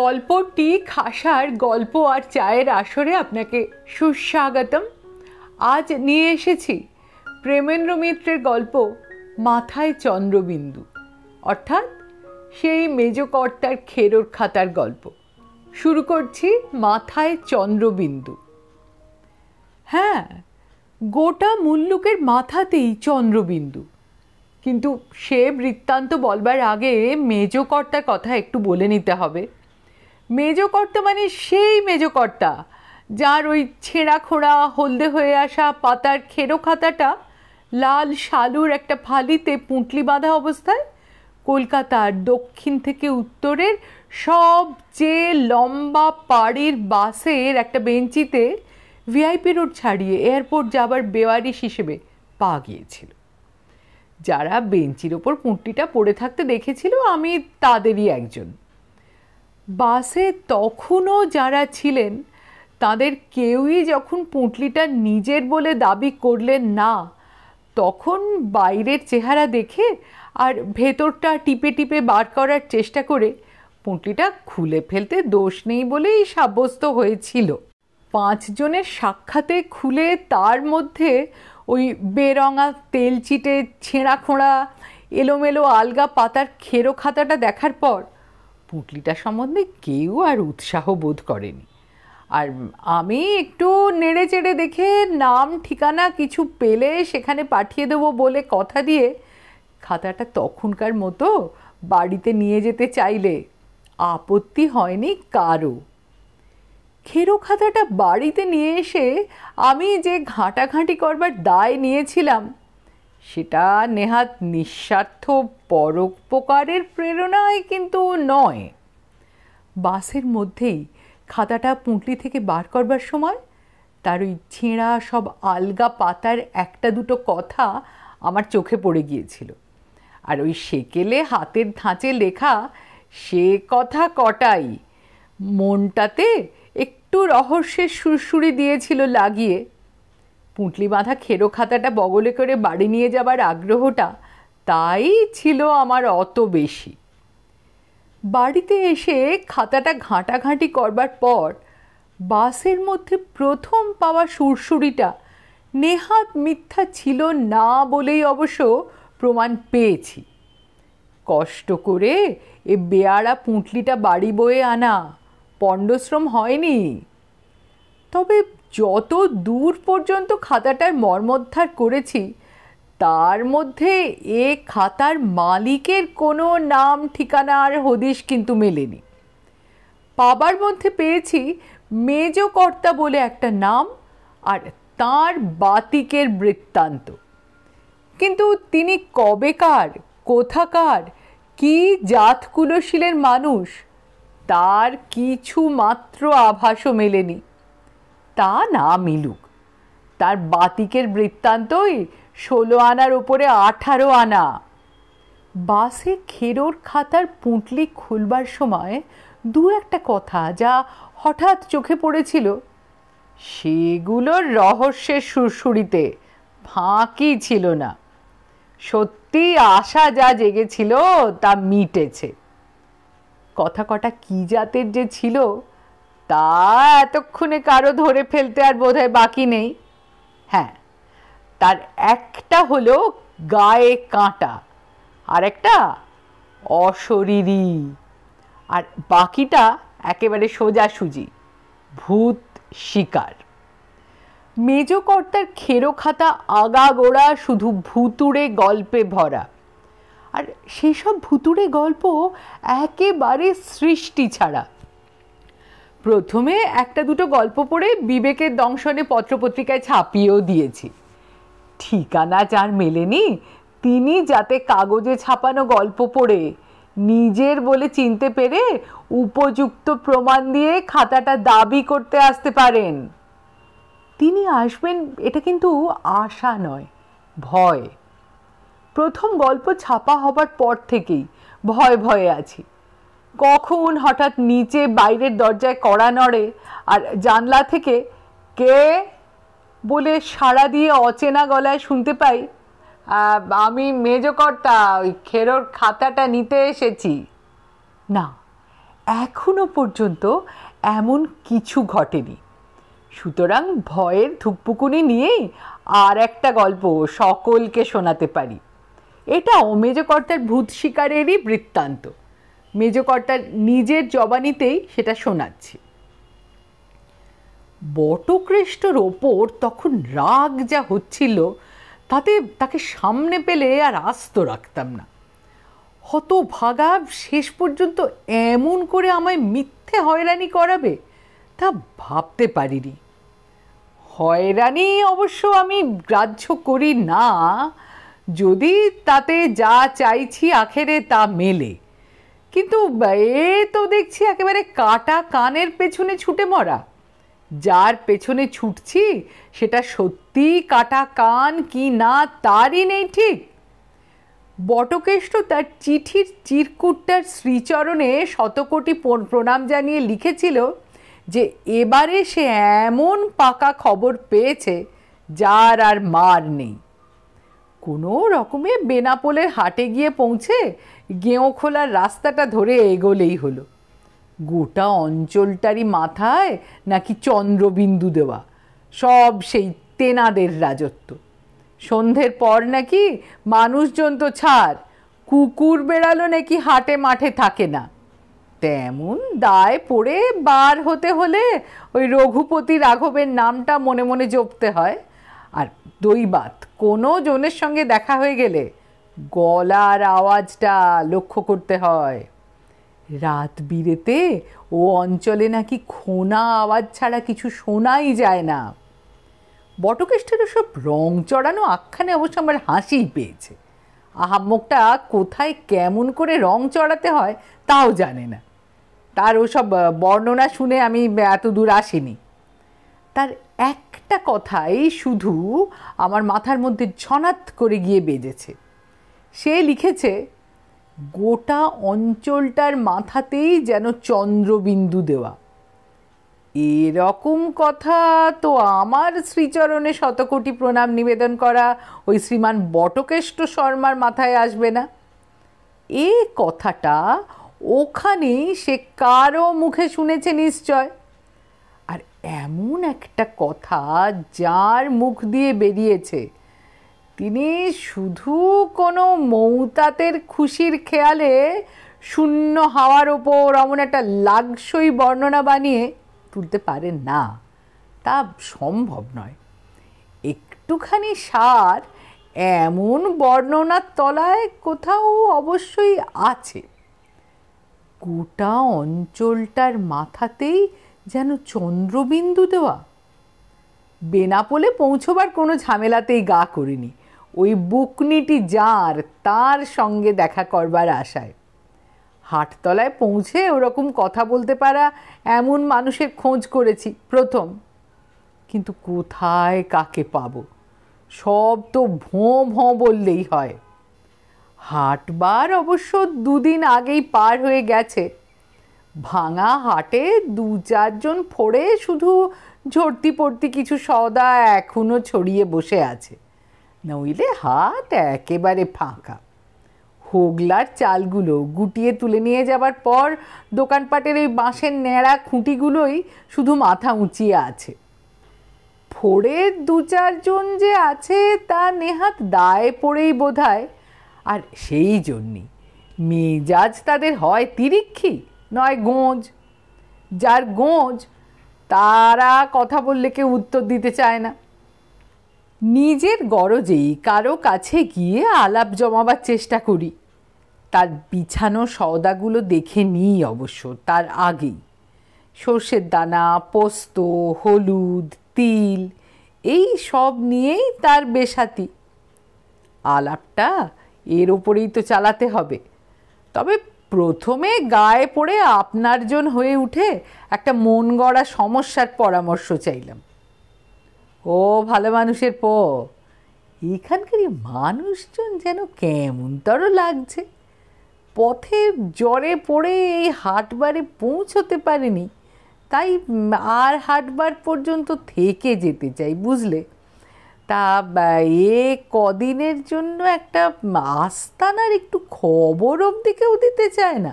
গল্পটি খাসার গল্প আর চায়ের আসরে আপনাকে সুস্বাগতম। আজ নিয়ে এসেছি প্রেমেন্দ্র মিত্রের গল্প মাথায় চন্দ্রবিন্দু, অর্থাৎ সেই মেজকর্তার খেরোর খাতার গল্প। শুরু করছি মাথায় চন্দ্রবিন্দু। হ্যাঁ গোটা মুল্লুকের মাথাতেই চন্দ্রবিন্দু। কিন্তু সে বৃত্তান্ত বলবার আগে মেজকর্তার কথা একটু বলে নিতে হবে। মেজকর্তা মানে সেই মেজকর্তা যার ওই ছেঁড়া খোঁড়া, হলদে হয়ে আসা পাতার খেরো খাতাটা লাল শালুর একটা ফালিতে পুঁটলি বাঁধা অবস্থায় কলকাতার দক্ষিণ থেকে উত্তরের সবচেয়ে লম্বা পাড়ির বাসের একটা বেঞ্চিতে ভিআইপি রোড ছাড়িয়ে এয়ারপোর্ট যাবার বেওয়ারিশ হিসেবে পা গিয়েছিল। যারা বেঞ্চির ওপর পুঁটলিটা পড়ে থাকতে দেখেছিল, আমি তাদেরই একজন। বাসে তখনও যারা ছিলেন, তাদের কেউই যখন পুঁটলিটা নিজের বলে দাবি করলেন না, তখন বাইরের চেহারা দেখে আর ভেতরটা টিপে টিপে বার করার চেষ্টা করে পুঁটলিটা খুলে ফেলতে দোষ নেই বলেই সাব্যস্ত হয়েছিল। পাঁচজনের সাক্ষাতে খুলে তার মধ্যে ওই বেরঙা তেল চিটে ছেঁড়া খোঁড়া এলোমেলো আলগা পাতার খেরো খাতাটা দেখার পর পুঁটলিটা সম্বন্ধে কেউ আর উৎসাহ বোধ করেনি। আর আমি একটু নেড়ে চেড়ে দেখে নাম, ঠিকানা কিছু পেলে সেখানে পাঠিয়ে দেবো বলে কথা দিয়ে খাতাটা তখনকার মতো বাড়িতে নিয়ে যেতে চাইলে আপত্তি হয়নি কারও। খেরো খাতাটা বাড়িতে নিয়ে এসে আমি যে ঘাঁটাঘাঁটি করবার দায় নিয়েছিলাম সেটা নেহাত নিঃস্বার্থ, পরোপকারের প্রেরণায় কিন্তু নয়। বাসের মধ্যেই খাতাটা পুঁটলি থেকে বার করবার সময় তার ওই ছেঁড়া সব আলগা পাতার একটা দুটো কথা আমার চোখে পড়ে গিয়েছিল। আর ওই সেকেলে হাতের ধাঁচে লেখা, সে কথা কটাই? মনটাতে একটু রহস্যের সুরসুরি দিয়েছিল লাগিয়ে। পুঁটলি বাঁধা খেরো খাতাটা বগলে করে বাড়ি নিয়ে যাবার আগ্রহটা তাই ছিল আমার অত বেশি। বাড়িতে এসে খাতাটা ঘাঁটাঘাঁটি করবার পর বাসের মধ্যে প্রথম পাওয়া সুরসুরিটা নেহাত মিথ্যা ছিল না বলেই অবশ্য প্রমাণ পেয়েছি। কষ্ট করে এ বেয়ারা পুঁটলিটা বাড়ি বয়ে আনা পণ্ডশ্রম হয়নি। তবে যত দূর পর্যন্ত খাতাটার মর্মোদ্ধার করেছি, তার মধ্যে এ খাতার মালিকের কোনো নাম, ঠিকানা আর হদিশ কিন্তু মেলেনি। পাবার মধ্যে পেয়েছি মেজকর্তা বলে একটা নাম আর তার বাতিকের বৃত্তান্ত। কিন্তু তিনি কবেকার, কোথাকার, কি জাত কুলশীলের মানুষ, তার কিছু মাত্র আভাসও মেলেনি। তা না মিলুক। তার বাতিকের বৃত্তান্তই ষোলো আনার ওপরে আঠারো আনা। বাসে খেরোর খাতার পুঁটলি খুলবার সময় দু একটা কথা যা হঠাৎ চোখে পড়েছিল, সেগুলোর রহস্যের সুরসুরিতে ফাঁকি ছিল না। সত্যি আশা যা জেগেছিল তা মিটেছে। কথা কটা কি জাতের যে ছিল তা এতক্ষণে কারও ধরে ফেলতে আর বোধহয় বাকি নেই। হ্যাঁ তার একটা হলো গায়ে কাঁটা, আর একটা অশরীরী, আর বাকিটা একেবারে সোজাসুজি, ভূত শিকার। মেজকর্তার খেরো খাতা আগাগোড়া শুধু ভুতুড়ে গল্পে ভরা, আর সেসব ভুতুড়ে গল্প একেবারে সৃষ্টি ছাড়া। প্রথমে একটা দুটো গল্প পড়ে বিবেকের দংশনে পত্রপত্রিকায় ছাপিয়েও দিয়েছি। ঠিকানা যার মেলেনি তিনি যাতে কাগজে ছাপানো গল্প পড়ে, নিজের বলে চিনতে পেরে উপযুক্ত প্রমাণ দিয়ে খাতাটা দাবি করতে আসতে পারেন। তিনি আসবেন, এটা কিন্তু আশা নয়, ভয়। প্রথম গল্প ছাপা হবার পর থেকেই ভয় ভয়ে আছি। কখন হঠাৎ নিচে বাইরের দরজায় কড়া নড়ে আর জানলা থেকে কে বলে সাড়া দিয়ে অচেনা গলায় শুনতে পাই? আমি মেজকর্তা, ওই খেরোর খাতাটা নিতে এসেছি। না, এখনও পর্যন্ত এমন কিছু ঘটেনি। সুতরাং ভয়ের ধুকপুকুনি নিয়েই আর একটা গল্প সকলকে শোনাতে পারি। এটা মেজকর্তার ভূত শিকারেরই বৃত্তান্ত। মেজকর্তার নিজের জবানিতেই সেটা শোনাচ্ছি। বটকৃষ্টর ওপর তখন রাগ যা হচ্ছিল, তাতে তাকে সামনে পেলে আর আস্ত রাখতাম না। হত ভাগা শেষ পর্যন্ত এমন করে আমায় মিথ্যে হয়রানি করাবে তা ভাবতে পারিনি। হয়রানি অবশ্য আমি গ্রাহ্য করি না, যদি তাতে যা চাইছি আখেরে তা মেলে। কিন্তু এ তো দেখছি একেবারে কাটা কানের পেছনে ছুটে মরা। যার পেছনে ছুটছি, সেটা সত্যি কাটা কান কি না তারই নেই ঠিক। বটকেষ্ট তার চিঠির চিরকুটটার শ্রীচরণে শতকোটি প্রণাম জানিয়ে লিখেছিল যে এবারে সে এমন পাকা খবর পেয়েছে, যার আর মার নেই। কোনো রকমে বেনাপোলের হাটে গিয়ে পৌঁছে গেঁয়ো খোলার রাস্তাটা ধরে এগোলেই হলো। গোটা অঞ্চলটারই মাথায় নাকি চন্দ্রবিন্দু দেওয়া। সব সেই তেনাদের রাজত্ব। সন্ধ্যের পর নাকি মানুষজন তো ছাড়, কুকুর বেড়ালো নাকি হাটে মাঠে থাকে না। তেমন দায় পড়ে বার হতে হলে ওই রঘুপতি রাঘবের নামটা মনে মনে জপতে হয়। আর দৈবাত কোনো জনের সঙ্গে দেখা হয়ে গেলে গলার আওয়াজটা লক্ষ্য করতে হয়। রাত বিরেতে ও অঞ্চলে নাকি খোনা আওয়াজ ছাড়া কিছু শোনাই যায় না। বটকেষ্টের ওসব রং চড়ানো আখ্যানে অবশ্য আমার হাসিই পেয়েছে। আহাম্মকটা কোথায় কেমন করে রং চড়াতে হয় তাও জানে না। তার ওসব বর্ণনা শুনে আমি এত দূর আসিনি। তার একটা কথাই শুধু আমার মাথার মধ্যে ঝনাত করে গিয়ে বেজেছে সে লিখেছে, গোটা অঞ্চলটার মাথাতেই যেন চন্দ্রবিন্দু দেওয়া। এরকম কথা তো আমার শ্রীচরণে শতকোটি প্রণাম নিবেদন করা ওই শ্রীমান বটকেষ্ট শর্মার মাথায় আসবে না। এ কথাটা ওখানেই সে কারও মুখে শুনেছে নিশ্চয়। এমন একটা কথা যার মুখ দিয়ে বেরিয়েছে। তিনি শুধু কোনো মৌতাতের খুশির খেয়ালে শূন্য হাওয়ার ওপর এমন একটা লাগসই বর্ণনা বানিয়ে তুলতে পারেন না। তা সম্ভব নয়। একটুখানি সার এমন বর্ণনার তলায় কোথাও অবশ্যই আছে। গোটা অঞ্চলটার মাথাতেই যেন চন্দ্রবিন্দু দেওয়া। বেনাপোলে পৌঁছবার কোনো ঝামেলাতেই গা করিনি। ওই বুকনিটি যার, তার সঙ্গে দেখা করবার আশায়। হাটতলায় পৌঁছে ওরকম কথা বলতে পারা এমন মানুষের খোঁজ করেছি, প্রথম। কিন্তু কোথায় কাকে পাব? সব তো ভোঁ ভোঁ বললেই হয়। হাটবার অবশ্য দুদিন আগেই পার হয়ে গেছে। ভাঙা হাটে দু চারজন ফোড়ে শুধু ঝরতি পড়তি কিছু সদা এখনও ছড়িয়ে বসে আছে। নইলে হাত একেবারে ফাঁকা। হোগলার চালগুলো গুটিয়ে তুলে নিয়ে যাবার পর দোকানপাটের ওই বাঁশের ন্যাড়া খুঁটিগুলোই শুধু মাথা উঁচিয়ে আছে। ফোড়ের দু চারজন যে আছে তা নেহাত দায়ে পড়েই বোধায় আর সেই জন্যই মেজাজ তাদের হয় তিরিক্ষি। নয় গোঁজ। যার গোঁজ, তারা কথা বললে কেউ উত্তর দিতে চায় না। নিজের গরজেই কারও কাছে গিয়ে আলাপ জমাবার চেষ্টা করি। তার বিছানো সওদাগুলো দেখে নিই অবশ্য, তার আগেই। সর্ষের দানা, পোস্ত, হলুদ, তিল, এই সব নিয়েই তার বেসাতি। আলাপটা এর ওপরেই তো চালাতে হবে। তবে প্রথমে গায়ে পড়ে আপনার জন হয়ে উঠে একটা মন গড়া সমস্যার পরামর্শ চাইলাম। ও ভালো মানুষের প, এখানকারই মানুষজন যেন কেমনতর লাগছে। পথে জ্বরে পড়ে এই হাটবারে পৌঁছতে পারেনি, তাই আর হাটবার পর্যন্ত থেকে যেতে চাই, বুঝলে? তা এ কদিনের জন্য একটা আস্তানার একটু খবর অবধি কেউ দিতে চায় না।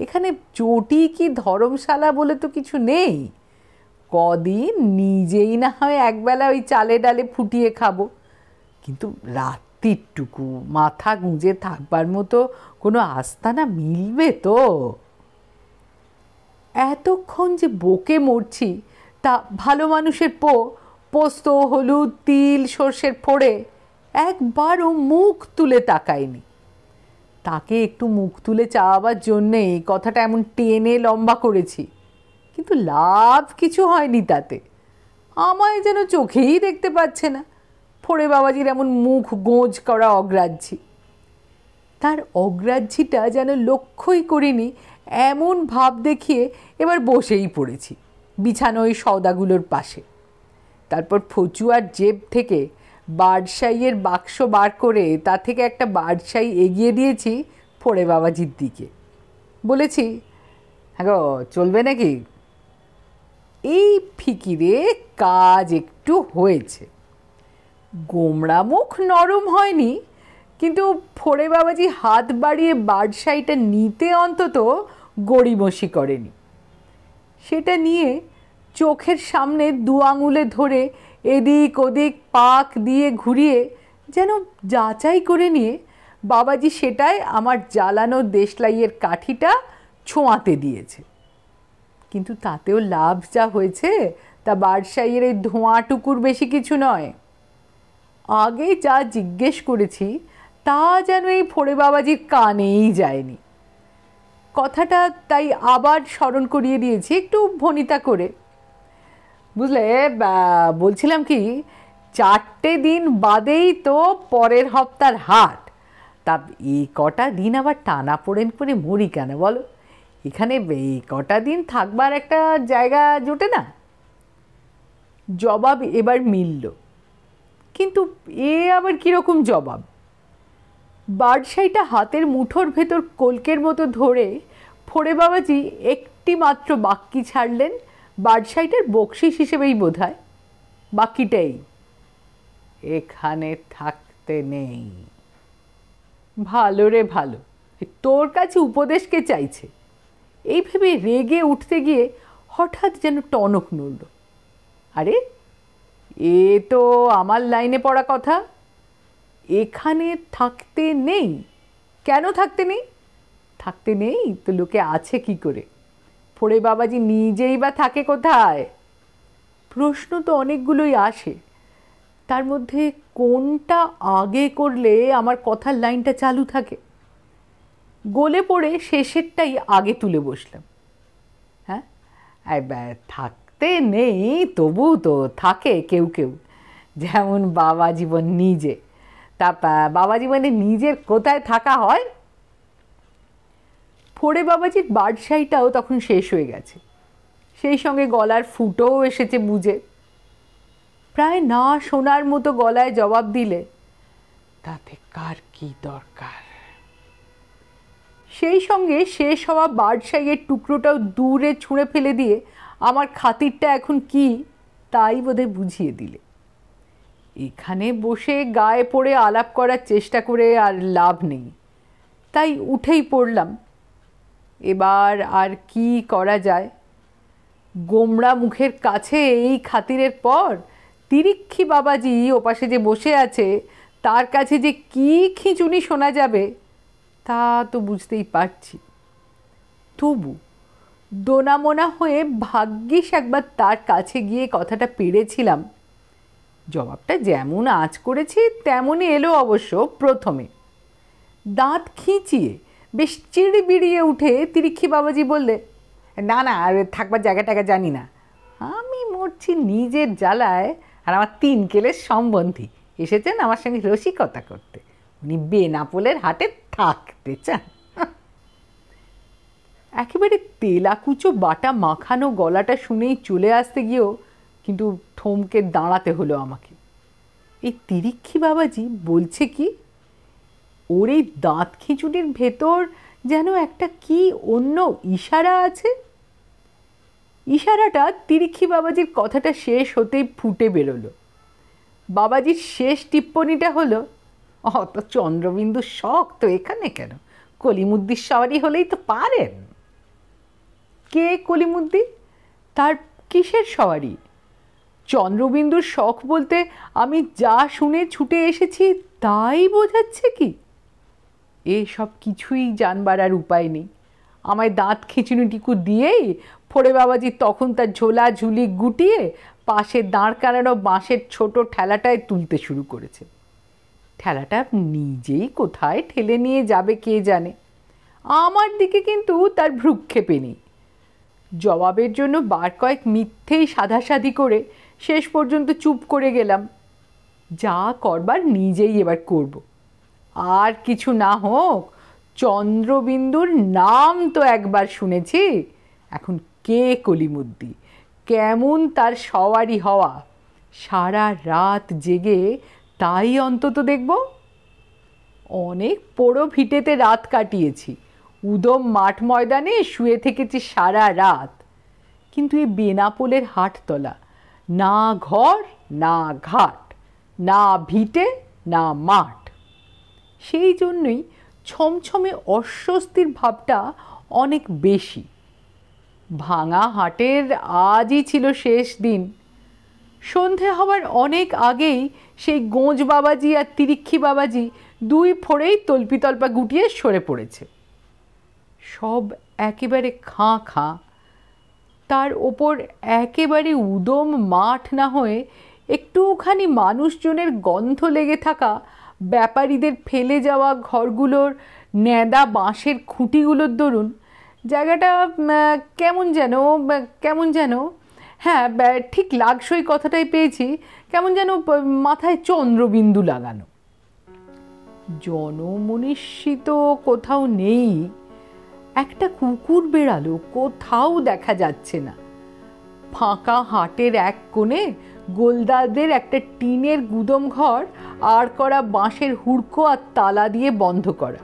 এখানে চটি কি ধর্মশালা বলে তো কিছু নেই। কদিন নিজেই না হয় একবেলা ওই চালে ডালে ফুটিয়ে খাব। কিন্তু রাত্রিটুকু মাথা গুঁজে থাকবার মতো কোনো আস্তানা মিলবে তো? এতক্ষণ যে বকে মরছি, তা ভালো মানুষের পো পোস্ত হলুদ, তিল, সর্ষের ফোড়ে একবারও মুখ তুলে তাকায়নি। তাকে একটু মুখ তুলে চাওয়াবার জন্যেই কথাটা এমন টেনে লম্বা করেছি, কিন্তু লাভ কিছু হয়নি তাতে। আমায় যেন চোখেই দেখতে পাচ্ছে না, ফোড়ে বাবাজির এমন মুখ গোঁজ করা অগ্রাহ্যী। তার অগ্রাহ্যিটা যেন লক্ষ্যই করিনি, এমন ভাব দেখিয়ে এবার বসেই পড়েছি, বিছানোয় সওদাগুলোর পাশে। তারপর ফচুয়ার জেব থেকে বারসাইয়ের বাক্স বার করে তা থেকে একটা বারসাই এগিয়ে দিয়েছি ফোড়ে বাবাজির দিকে। বলেছি হ্যাঁ গো, চলবে নাকি? এই ফিকিরে কাজ একটু হয়েছে। গোমড়া মুখ নরম হয়নি, কিন্তু ফোড়ে বাবাজি হাত বাড়িয়ে বারসাইটা নিতে অন্তত গড়িমসি করেনি। সেটা নিয়ে চোখের সামনে দু আঙুলে ধরে এদিক ওদিক পাক দিয়ে ঘুরিয়ে যেন যাচাই করে নিয়ে, বাবাজি সেটাই আমার জ্বালানো দেশলাইয়ের কাঠিটা ছোঁয়াতে দিয়েছে। কিন্তু তাতেও লাভ যা হয়েছে, তা বাদশাইয়ের এই ধোঁয়াটুকুর বেশি কিছু নয়। আগে যা জিজ্ঞেস করেছি, তা যেন এই ফোড়ে বাবাজির কানেই যায়নি। কথাটা তাই আবার স্মরণ করিয়ে দিয়েছি, একটু ভনিতা করে। বুঝলে বলছিলাম কি, চারটে দিন বাদেই তো পরের হপ্তার হাট। তা এই কটা দিন আবার টানা পড়েন করে মরি কেন বলো? এখানে এই কটা দিন থাকবার একটা জায়গা জোটে না? জবাব এবার মিলল। কিন্তু এ আবার কীরকম জবাব? বার্ডসাইটা হাতের মুঠোর ভেতর কলকের মতো ধরে ফোড়ে বাবাজি একটি মাত্র বাক্যি ছাড়লেন বার্ডসাইটের বকশিস হিসেবেই বোধ হয় বাকিটাই এখানে থাকতে নেই। ভালো রে ভালো, তোর কাছে উপদেশকে চাইছে? এই ভেবে রেগে উঠতে গিয়ে হঠাৎ যেন টনক নড়ল। আরে, এ তো আমার লাইনে পড়া কথা। এখানে থাকতে নেই। কেন থাকতে নেই? থাকতে নেই তো লোকে আছে কি করে? ফোড়ে বাবাজি নিজেই বা থাকে কোথায়? প্রশ্ন তো অনেকগুলোই আসে। তার মধ্যে কোনটা আগে করলে আমার কথার লাইনটা চালু থাকে? গলে পড়ে শেষেরটাই আগে তুলে বসলাম। হ্যাঁ? থাকতে নেই তবু তো থাকে কেউ কেউ। যেমন বাবা জীবন নিজে। তা বাবা জীবনে নিজের কোথায় থাকা হয়? ফোড়ে বাবাজির বাদশাহীটাও তখন শেষ হয়ে গেছে। সেই সঙ্গে গলার ফুটোও এসেছে বুঝে। প্রায় না শোনার মতো গলায় জবাব দিলে, তাতে কার কি দরকার? সেই সঙ্গে শেষ হওয়া বাদশাহীর টুকরোটাও দূরে ছুঁড়ে ফেলে দিয়ে, আমার খাতিরটা এখন কি? তাই বোধহয় বুঝিয়ে দিলে। এখানে বসে গায়ে পড়ে আলাপ করার চেষ্টা করে আর লাভ নেই। তাই উঠেই পড়লাম। এবার আর কি করা যায়? গোমড়া মুখের কাছে এই খাতিরের পর তিরিক্ষি বাবাজি ওপাশে যে বসে আছে, তার কাছে যে কি খিঁচুনি শোনা যাবে, তা তো বুঝতেই পারছি। তবু দোনামোনা হয়ে ভাগ্যিস একবার তার কাছে গিয়ে কথাটা পেরেছিলাম। জবাবটা যেমন আঁচ করেছি, তেমনই এলো অবশ্য প্রথমে। দাঁত খিঁচিয়ে বেশ চিড়ি বিড়িয়ে উঠে তিরিক্ষি বাবাজি বললে, না না, আর থাকবার জায়গা টাকা জানি না। আমি মরছি নিজের জ্বালায় আর আমার তিন কেলের সম্বন্ধী। এসেছেন আমার সঙ্গে রসিকতা করতে। উনি বেনাপোলের হাটে থাকতে চান। একেবারে তেলাকুচো বাটা মাখানো গলাটা শুনেই চলে আসতে গিয়েও কিন্তু থমকে দাঁড়াতে হলো আমাকে। এই তিরিক্ষি বাবাজি বলছে কি ওর এই দাঁত খিচুড়ির ভেতর যেন একটা কি অন্য ইশারা আছে? ইশারাটা তিরিক্ষি বাবাজির কথাটা শেষ হতেই ফুটে বেরোলো। বাবাজির শেষ টিপ্পনিটা হলো, অত চন্দ্রবিন্দু শখ তো এখানে কেন? কলিমুদ্দির সওয়ারি হলেই তো পারেন। কে কলিমুদ্দি? তার কিসের সওয়ারি? চন্দ্রবিন্দুর শখ বলতে আমি যা শুনে ছুটে এসেছি তাই বোঝাচ্ছে কি? এসব কিছুই জানবার আর উপায় নেই। আমায় দাঁত খিচুনিটিকু দিয়েই ফোড়ে বাবাজি তখন তার ঝোলা ঝুলি গুটিয়ে পাশে দাঁড় কানানো বাঁশের ছোট ঠেলাটায় তুলতে শুরু করেছে। ঠেলাটা নিজেই কোথায় ঠেলে নিয়ে যাবে কে জানে? আমার দিকে কিন্তু তার ভ্রুক্ষেপে নেই। জবাবের জন্য বার কয়েক মিথ্যেই সাধাসাধি করে শেষ পর্যন্ত চুপ করে গেলাম। যা করবার নিজেই এবার করব। আর কিছু না হোক, চন্দ্রবিন্দুর নাম তো একবার শুনেছি। এখন কে কলিমুদ্দি? কেমন তার সওয়ারি হওয়া? সারা রাত জেগে তাই অন্তত দেখব। অনেক পোড়ো ভিটেতে রাত কাটিয়েছি। উদম মাঠ ময়দানে শুয়ে থেকেছি সারা রাত। কিন্তু এই বেনাপোলের হাটতলা, না ঘর, না ঘাট, না ভিটে, না মাঠ। সেই জন্যই ছমছমে অস্বস্তির ভাবটা অনেক বেশি। ভাঙা হাটের আজই ছিল শেষ দিন। সন্ধে হওয়ার অনেক আগেই সেই গোঁজ বাবাজি আর তিরিক্ষি বাবাজি দুই ফোড়েই তল্পিতল্পা গুটিয়ে সরে পড়েছে। সব একেবারে খাঁ খাঁ। তার ওপর একেবারে উদম মাঠ না হয়ে একটুখানি মানুষজনের গন্ধ লেগে থাকা ব্যাপারীদের ফেলে যাওয়া ঘরগুলোর ন্যাদা বাঁশের খুঁটিগুলোর দরুন জায়গাটা কেমন যেন কেমন যেন হ্যাঁ ঠিক লাগসই কথাটাই পেয়েছি, কেমন যেন মাথায় চন্দ্রবিন্দু লাগানো। জনমনীষী তো কোথাও নেই, একটা কুকুর বেড়ালো, কোথাও দেখা যাচ্ছে না। ফাঁকা হাটের এক কোণে গোলদারদের একটা টিনের গুদম ঘর আর করা বাঁশের হুড়কো আর তালা দিয়ে বন্ধ করা।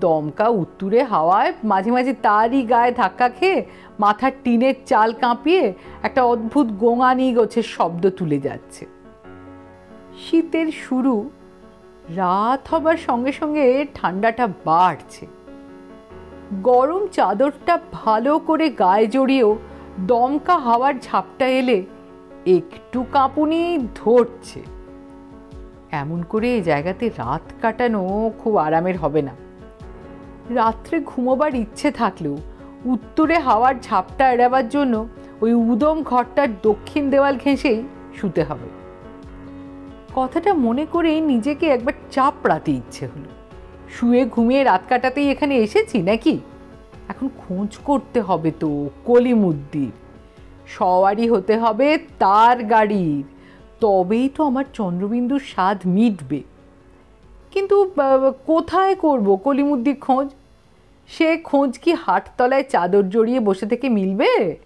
দমকা উত্তুরে হাওয়ায় মাঝে মাঝে তারই গায়ে ধাক্কা খেয়ে মাথার টিনের চাল কাঁপিয়ে একটা অদ্ভুত গোঙানি গোছের শব্দ তুলে যাচ্ছে। শীতের শুরু, রাত হবার সঙ্গে সঙ্গে ঠান্ডাটা বাড়ছে। গরম চাদরটা ভালো করে গায়ে জড়িয়েও দমকা হাওয়ার ঝাপটা এলে একটু কাঁপুনি ধরছে। এমন করে এই জায়গাতে রাত কাটানো খুব আরামের হবে না। রাত্রে ঘুমোবার ইচ্ছে থাকলেও উত্তরে হাওয়ার ঝাপটা এড়াবার জন্য ওই উদম ঘরটার দক্ষিণ দেওয়াল ঘেঁষেই শুতে হবে। কথাটা মনে করেই নিজেকে একবার চাপড়াতে ইচ্ছে হলো। শুয়ে ঘুমিয়ে রাত কাটাতেই এখানে এসেছি নাকি? এখন খোঁজ করতে হবে তো, কলিমুদ্দির। সওয়ারি হতে হবে তার গাড়ির তবেই তো আমার চন্দ্রবিন্দুর স্বাদ মিটবে। কিন্তু কোথায় করব কলিমুদ্দির খোঁজ? সে খোঁজ কি হাটতলায় চাদর জড়িয়ে বসে থেকে মিলবে?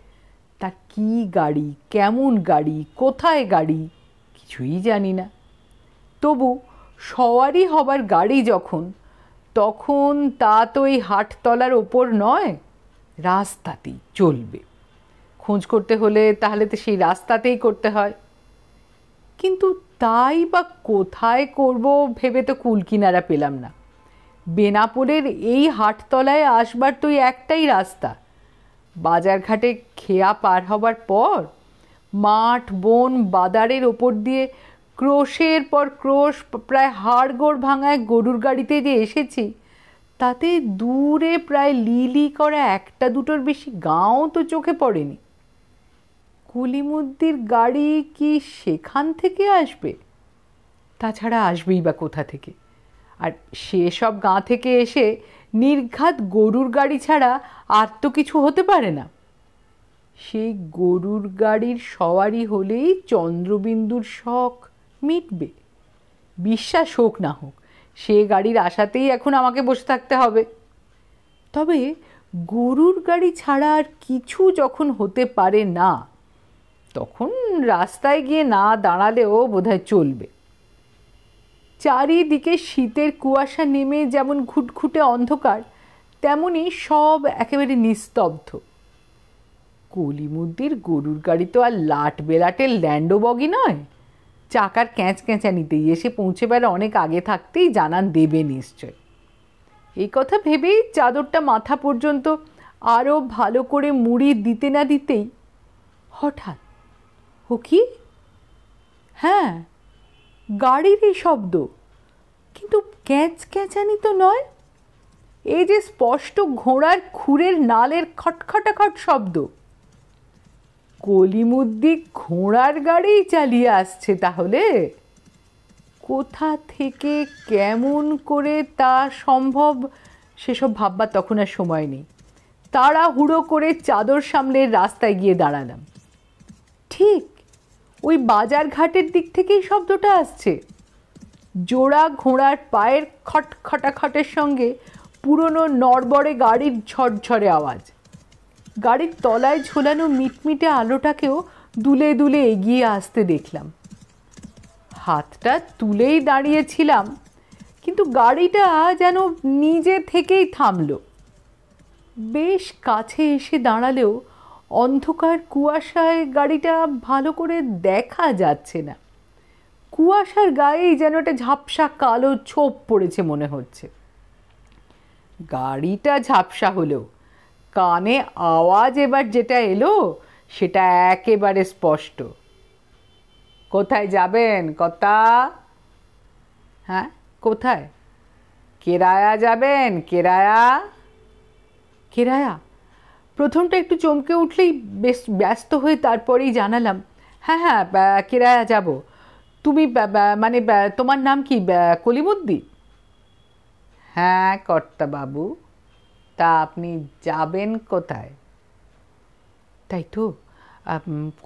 তার কি গাড়ি? কেমন গাড়ি? কোথায় গাড়ি? কিছুই জানি না। তবু সওয়ারি হবার গাড়ি যখন, তখন তা তো এই হাটতলার ওপর নয়, রাস্তাতেই চলবে। খোঁজ করতে হলে তাহলে তো সেই রাস্তাতেই করতে হয়। কিন্তু তাই বা কোথায় করব ভেবে তো কুল কিনারা পেলাম না। বেনাপুরের এই হাটতলায় আসবার তো একটাই রাস্তা। বাজারঘাটে খেয়া পার হবার পর মাঠ, বন, বাদারের ওপর দিয়ে ক্রোশের পর ক্রোশ প্রায় হাড়গোড় ভাঙায় গরুর গাড়িতে যে এসেছি, তাতে দূরে প্রায় লিলি করা একটা দুটোর বেশি গাঁও তো চোখে পড়েনি। কুলিমুদ্দির গাড়ি কি সেখান থেকে আসবে? তাছাড়া আসবেই বা কোথা থেকে? আর সেসব গাঁ থেকে এসে নির্ঘাত গরুর গাড়ি ছাড়া আর তো কিছু হতে পারে না। সেই গরুর গাড়ির সওয়ারি হলেই চন্দ্রবিন্দুর শখ মিটবে। বিশ্বাস হোক না হোক, সে গাড়ির আশাতেই এখন আমাকে বসে থাকতে হবে। তবে গরুর গাড়ি ছাড়া আর কিছু যখন হতে পারে না তখন রাস্তায় গিয়ে না দাঁড়ালেও বোধহয় চলবে। চারিদিকে শীতের কুয়াশা নেমে যেমন ঘুটঘুটে অন্ধকার, তেমনি সব একেবারে নিস্তব্ধ। কলিমুদ্দির গরুর গাড়ি তো আর লাট বেলাটের ল্যান্ডো বগি নয়। চাকার ক্যাঁচ ক্যাঁচা ক্যাঁচানিতেই এসে পৌঁছেবার অনেক আগে থাকতেই জানান দেবে নিশ্চয়। এই কথা ভেবেই চাদরটা মাথা পর্যন্ত আরও ভালো করে মুড়ি দিতে না দিতেই হঠাৎ কি? হ্যাঁ গাড়িরই শব্দ। কিন্তু ক্যাঁচ ক্যাঁচানি তো নয়। এই যে স্পষ্ট ঘোড়ার খুরের নালের খটখটাখট শব্দ। কলিমুদ্দি ঘোড়ার গাড়িই চালিয়ে আসছে তাহলে? কোথা থেকে কেমন করে তা সম্ভব সেসব ভাববার তখন আর সময় নেই। তারা হুড়ো করে চাদর সামলে রাস্তায় গিয়ে দাঁড়ালাম। ঠিক ওই বাজার ঘাটের দিক থেকেই শব্দটা আসছে। জোড়া ঘোড়ার পায়ের খট খটাখটের সঙ্গে পুরনো নড়বড়ে গাড়ির ঝরঝরে আওয়াজ। গাড়ির তলায় ঝোলানো মিটমিটে আলোটাকেও দুলে দুলে এগিয়ে আসতে দেখলাম। হাতটা তুলেই দাঁড়িয়েছিলাম, কিন্তু গাড়িটা যেন নিজে থেকেই থামলো। বেশ কাছে এসে দাঁড়ালেও অন্ধকার কুয়াশায় গাড়িটা ভালো করে দেখা যাচ্ছে না। কুয়াশার গায়েই যেন একটা ঝাপসা কালো ছোপ পড়েছে মনে হচ্ছে। গাড়িটা ঝাপসা হলেও কানে আওয়াজ এবার যেটা এলো, সেটা একেবারে স্পষ্ট। কোথায় যাবেন কতা হ্যাঁ কোথায়? কেরায়া যাবেন, কেরায়া? কেরায়া? প্রথমটা একটু চমকে উঠলেই বেশ ব্যস্ত হয়ে তারপরেই জানালাম হ্যাঁ হ্যাঁ কেরায়া যাব। তুমি মানে তোমার নাম কি কলিমুদ্দি? হ্যাঁ কর্তা বাবু, তা আপনি যাবেন কোথায়? তাই তো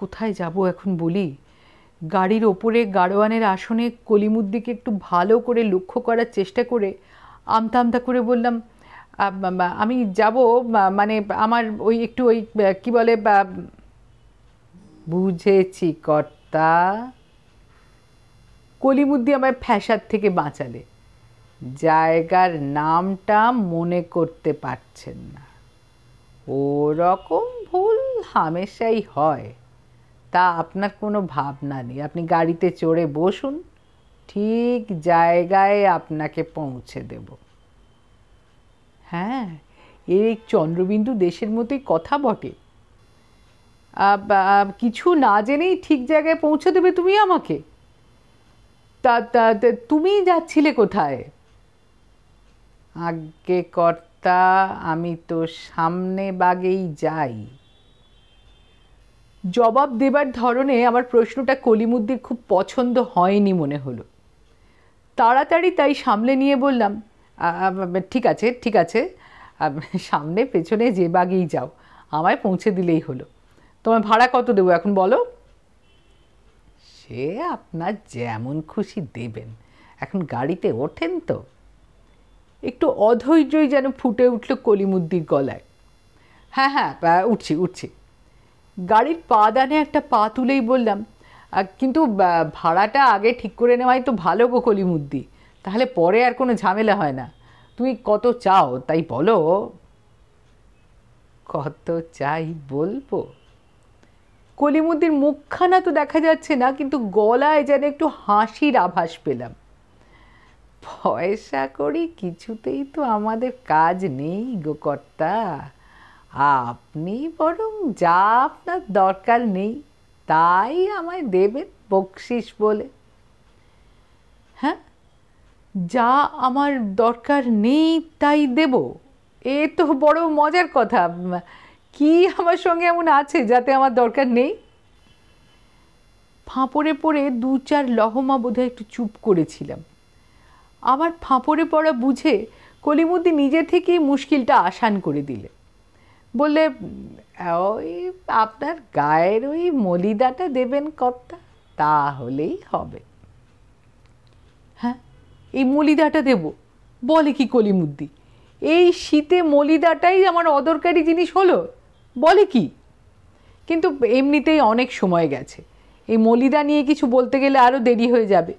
কোথায় যাব এখন বলি? গাড়ির ওপরে গাড়োয়ানের আসনে কলিমুদ্দিকে একটু ভালো করে লক্ষ্য করার চেষ্টা করে আমতা আমতা করে বললাম আমি যাব মানে আমার ওই একটু ওই কি বলে বুঝেছি কর্তা। কলিমুদ্দি আমার ফ্যাসাদ থেকে বাঁচালে। জায়গার নামটা মনে করতে পারছেন না। ওরকম ভুল হামেশাই হয়। তা আপনার কোনো ভাবনা নেই। আপনি গাড়িতে চড়ে বসুন, ঠিক জায়গায় আপনাকে পৌঁছে দেব। হ্যাঁ এই চন্দ্রবিন্দু দেশের মতোই কথা বটে। কিছু না জেনেই ঠিক জায়গায় পৌঁছে দেবে তুমি আমাকে। তা, তুমি যাচ্ছিলে কোথায়? আজ্ঞে কর্তা, আমি তো সামনে বাগেই যাই। জবাব দেবার ধরনে আমার প্রশ্নটা কলিমুদ্দির খুব পছন্দ হয়নি মনে হলো। তাড়াতাড়ি তাই সামলে নিয়ে বললাম ঠিক আছে ঠিক আছে। সামনে, পেছনে যে বাগেই যাও, আমায় পৌঁছে দিলেই হলো। তোমার ভাড়া কত দেবো এখন বলো? সে আপনার যেমন খুশি দেবেন। এখন গাড়িতে ওঠেন তো। একটু অধৈর্যই যেন ফুটে উঠল কলিমুদ্দির গলায়। হ্যাঁ হ্যাঁ উঠছি উঠছি। গাড়ির পা দানে একটা পা তুলেই বললাম কিন্তু ভাড়াটা আগে ঠিক করে নেওয়াই তো ভালো গো কলিমুদ্দি। তাহলে পরে আর কোনো ঝামেলা হয় না। তুমি কত চাও, তাই বলো। কত চাই বলব। কলিমুদ্দির মুখখানা তো দেখা যাচ্ছে না, কিন্তু গলায় যেন একটু হাসির আভাস পেলাম। পয়সা করি কিছুতেই তো আমাদের কাজ নেই গো কর্তা। আপনি বরং যা আপনার দরকার নেই, তাই আমায় দেবেন বকশিস বলে। হ্যাঁ যা আমার দরকার নেই তাই দেব। এ তো বড় মজার কথা। কি আমার সঙ্গে এমন আছে যাতে আমার দরকার নেই? ফাঁপড়ে পড়ে দু চার লহমা বোধহয় একটু চুপ করেছিলাম। আমার ফাঁপড়ে পড়া বুঝে কলিমুদ্দি নিজে থেকেই মুশকিলটা আসান করে দিলে। বললে, ওই আপনার গায়ের ওই মলিদাটা দেবেন কর্তা, তাহলেই হবে। এই মলিদাটা দেব। বলে কি কলিমুদ্দি? এই শীতে মলিদাটাই আমার অদরকারি জিনিস হলো? বলে কি? কিন্তু এমনিতেই অনেক সময় গেছে। এই মলিদা নিয়ে কিছু বলতে গেলে আরও দেরি হয়ে যাবে।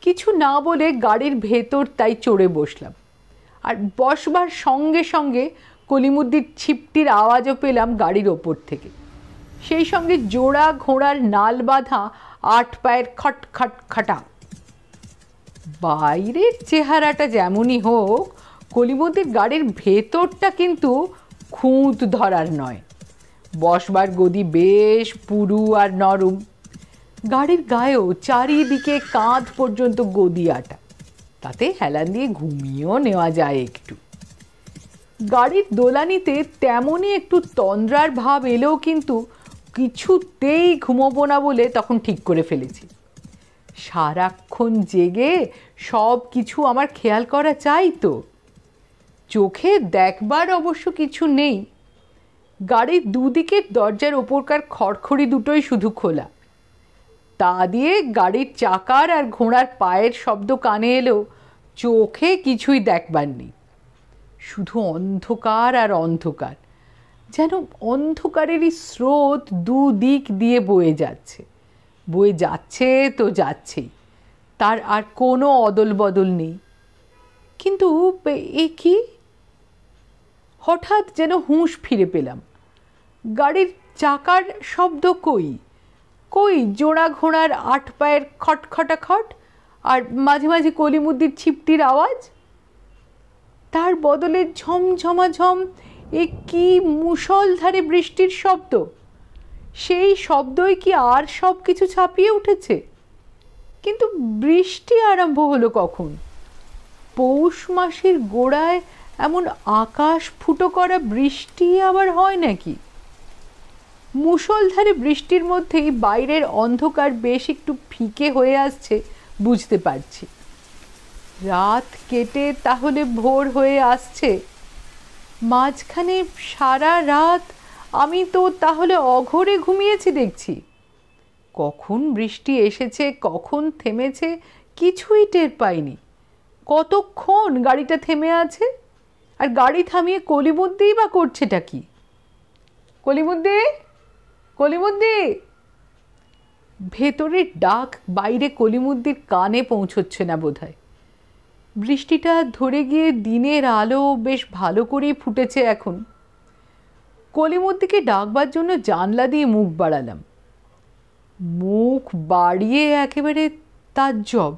কিছু না বলে গাড়ির ভেতর তাই চড়ে বসলাম। আর বসবার সঙ্গে সঙ্গে কলিমুদ্দির ছিপটির আওয়াজও পেলাম গাড়ির ওপর থেকে। সেই সঙ্গে জোড়া ঘোড়ার নাল বাঁধা আট পায়ের খট খট খাটা। বাইরের চেহারাটা যেমনই হোক কলিমুদ্দির গাড়ির ভেতরটা কিন্তু খুঁত ধরার নয়। বসবার গদি বেশ পুরু আর নরম। গাড়ির গায়েও চারিদিকে কাঁধ পর্যন্ত গদি আটা। তাতে হেলান দিয়ে ঘুমিয়েও নেওয়া যায় একটু। গাড়ির দোলানিতে তেমনই একটু তন্দ্রার ভাব এলেও কিন্তু কিছুতেই ঘুমোবো না বলে তখন ঠিক করে ফেলেছি। সারাক্ষণ জেগে সব কিছু আমার খেয়াল করা চাই তো। চোখে দেখবার অবশ্য কিছু নেই। গাড়ির দুদিকের দরজার ওপরকার খড়খড়ি দুটোই শুধু খোলা। তা দিয়ে গাড়ির চাকার আর ঘোড়ার পায়ের শব্দ কানে এলেও চোখে কিছুই দেখবার নেই। শুধু অন্ধকার আর অন্ধকার, যেন অন্ধকারেরই স্রোত দুদিক দিয়ে বয়ে যাচ্ছে। বয়ে যাচ্ছে তো যাচ্ছেই। তার আর কোনো অদল বদল নেই। কিন্তু এ কি? হঠাৎ যেন হুঁশ ফিরে পেলাম। গাড়ির চাকার শব্দ কই? কই জোড়া ঘোড়ার আট পায়ের খটখটা খট আর মাঝে মাঝে কলিমুদ্দির ছিপটির আওয়াজ? তার বদলে ঝমঝমাঝম এ কি মুসলধারে বৃষ্টির শব্দ? সেই শব্দই কি আর সব কিছু ছাপিয়ে উঠেছে? কিন্তু বৃষ্টি আরম্ভ হলো কখন? পৌষ মাসের গোড়ায় এমন আকাশ ফুটো করা বৃষ্টি আবার হয় নাকি? মুসলধারে বৃষ্টির মধ্যেই বাইরের অন্ধকার বেশ একটু ফিকে হয়ে আসছে, বুঝতে পারছি। রাত কেটে তাহলে ভোর হয়ে আসছে। মাঝখানে সারা রাত আমি তো তাহলে অঘরে ঘুমিয়েছি দেখছি। কখন বৃষ্টি এসেছে, কখন থেমেছে, কিছুই টের পাইনি। কতক্ষণ গাড়িটা থেমে আছে? আর গাড়ি থামিয়ে কলিমুদ্দিই বা করছেটা কি? কলিমুদ্দি? কলিমুদ্দি? ভেতরের ডাক বাইরে কলিমুদ্দির কানে পৌঁছচ্ছে না বোধহয়। বৃষ্টিটা ধরে গিয়ে দিনের আলো বেশ ভালো করেই ফুটেছে এখন। কলিমুদ্দিকে ডাকবার জন্য জানলা দিয়ে মুখ বাড়ালাম। মুখ বাড়িয়ে একেবারে তার জব।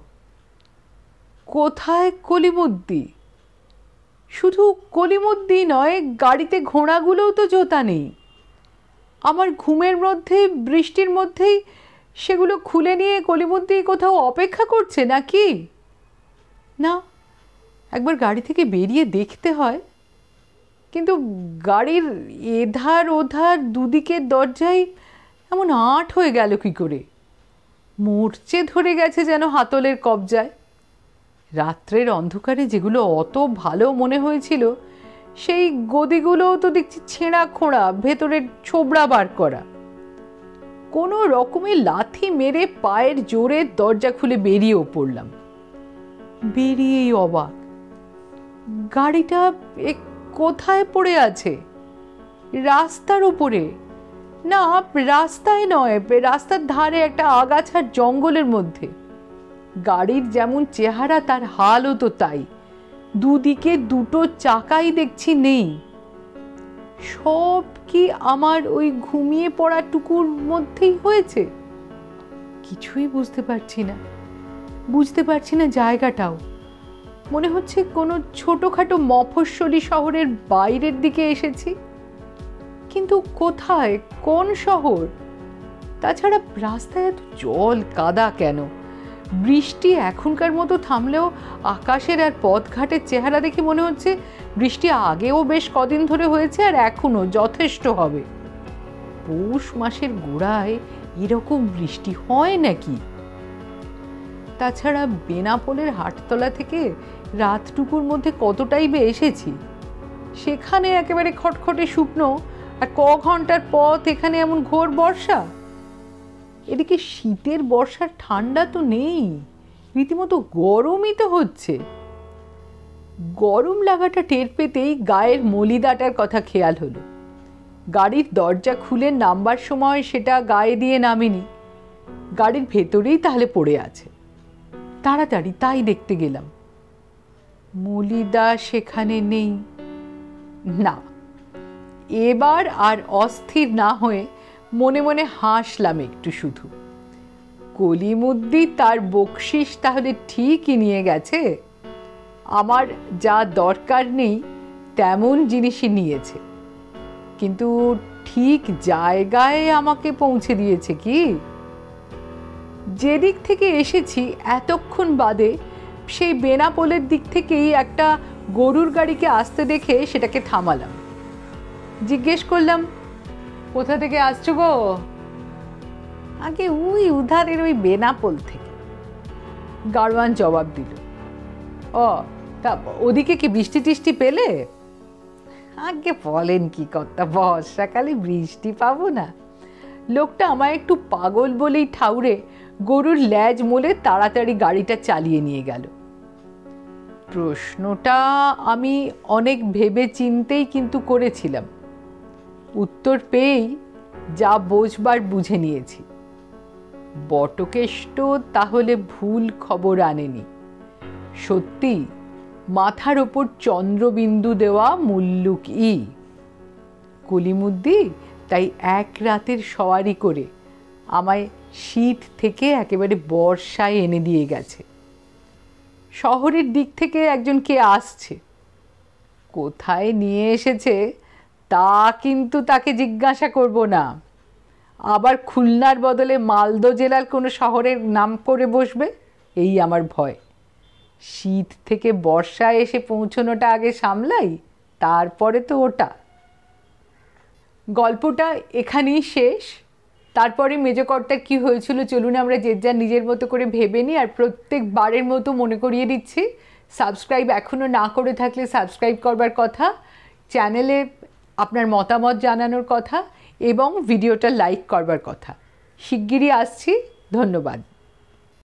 কোথায় কলিমুদ্দি? শুধু কলিমুদ্দি নয়, গাড়িতে ঘোড়াগুলোও তো জোতা নেই। আমার ঘুমের মধ্যে, বৃষ্টির মধ্যেই সেগুলো খুলে নিয়ে কলিমুদ্দি কোথাও অপেক্ষা করছে নাকি? না, একবার গাড়ি থেকে বেরিয়ে দেখতে হয়। কিন্তু গাড়ির এধার ওধার দুদিকের দরজায় এমন আট হয়ে গেল কি করে? মরচে ধরে গেছে যেন হাতলের কবজায়। রাত্রের অন্ধকারে যেগুলো অত ভালো মনে হয়েছিল, সেই গদিগুলোও তো দেখছি ছেঁড়া খোঁড়া, ভেতরের ছোবড়া বার করা। কোনো রকমে লাথি মেরে পায়ের জোরে দরজা খুলে বেরিয়েও পড়লাম। বেরিয়েই অবাক। গাড়িটা কোথায় পড়ে আছে? রাস্তার ওপরে না, রাস্তায় নয়, রাস্তার ধারে একটা আগাছার জঙ্গলের মধ্যে। গাড়ির যেমন চেহারা, তার হালও তো তাই। দুদিকে দুটো চাকাই দেখছি নেই। সব কি আমার ওই ঘুমিয়ে পড়া টুকুর মধ্যেই হয়েছে? কিছুই বুঝতে পারছি না। বুঝতে পারছি না জায়গাটাও। মনে হচ্ছে কোনো ছোটোখাটো মফস্বলী শহরের বাইরের দিকে এসেছি। কিন্তু কোথায়? কোন শহর? তাছাড়া রাস্তায় এত জল কাদা কেন? বৃষ্টি এখনকার মতো থামলেও আকাশের আর পথঘাটের চেহারা দেখে মনে হচ্ছে বৃষ্টি আগেও বেশ কদিন ধরে হয়েছে আর এখনও যথেষ্ট হবে। পৌষ মাসের গোড়ায় এরকম বৃষ্টি হয় নাকি? তাছাড়া বেনাপোলের হাটতলা থেকে রাতটুকুর মধ্যে কতটাই বে এসেছি? সেখানে একেবারে খটখটে শুকনো আর ক ঘণ্টার পথ এখানে এমন ঘোর বর্ষা? এদিকে শীতের বর্ষার ঠান্ডা তো নেই, রীতিমতো গরমই তো হচ্ছে। গরম লাগাটা টের পেতেই গায়ের মলিদাটার কথা খেয়াল হলো। গাড়ির দরজা খুলে নামবার সময় সেটা গায়ে দিয়ে নামেনি। গাড়ির ভেতরেই তাহলে পড়ে আছে। তাড়াতাড়ি তাই দেখতে গেলাম। মলিদা সেখানে নেই। না, এবার আর অস্থির না হয়ে মনে মনে হাসলাম একটু শুধু। কলিমুদ্দি তার বকশিস তাহলে ঠিকই নিয়ে গেছে। আমার যা দরকার নেই তেমন জিনিসই নিয়েছে। কিন্তু ঠিক জায়গায় আমাকে পৌঁছে দিয়েছে কি? যেদিক থেকে এসেছি এতক্ষণ বাদে সেই বেনাপোলের দিক থেকেই একটা গরুর গাড়িকে আসতে দেখে সেটাকে থামালাম। জিজ্ঞেস করলাম, কোথা থেকে আসছো গো? আগে ওই উধারের ওই বেনাপোল থেকে। গাড়োয়ান জবাব দিল, ও, তা ওদিকে কি বৃষ্টি টিষ্টি পেলে? আগে বলেন কি কর্তা, বর্ষাকালে বৃষ্টি পাবো না। লোকটা আমায় একটু পাগল বলেই ঠাউরে গরুর ল্যাজ মোলে তাড়াতাড়ি গাড়িটা চালিয়ে নিয়ে গেল। প্রশ্নটা আমি অনেক ভেবে চিনতেই কিন্তু করেছিলাম। উত্তর পেয়েই যা বোঝবার বুঝে নিয়েছি। বটকেষ্ট তাহলে ভুল খবর আনেনি। সত্যি, মাথার ওপর চন্দ্রবিন্দু দেওয়া মুল্লুক ই। কলিমুদ্দি তাই এক রাতের সওয়ারি করে আমায় শীত থেকে একেবারে বর্ষায় এনে দিয়ে গেছে। শহরের দিক থেকে একজন কে আসছে? কোথায় নিয়ে এসেছে? তা কিন্তু তাকে জিজ্ঞাসা করব না। আবার খুলনার বদলে মালদো জেলার কোনো শহরের নাম করে বসবে? এই আমার ভয়। শীত থেকে বর্ষায় এসে পৌঁছনোটা আগে সামলাই, তারপরে তো ওটা। গল্পটা এখানেই শেষ। তারপরে মেজকর্তার কি হয়েছিল চলুন আমরা যে যা নিজের মতো করে ভেবে নিই, আর প্রত্যেকবারের মতো মনে করিয়ে দিচ্ছি, সাবস্ক্রাইব এখনও না করে থাকলে সাবস্ক্রাইব করবার কথা, চ্যানেলে আপনার মতামত জানানোর কথা এবং ভিডিওটা লাইক করবার কথা। শিগগিরই আসছি, ধন্যবাদ।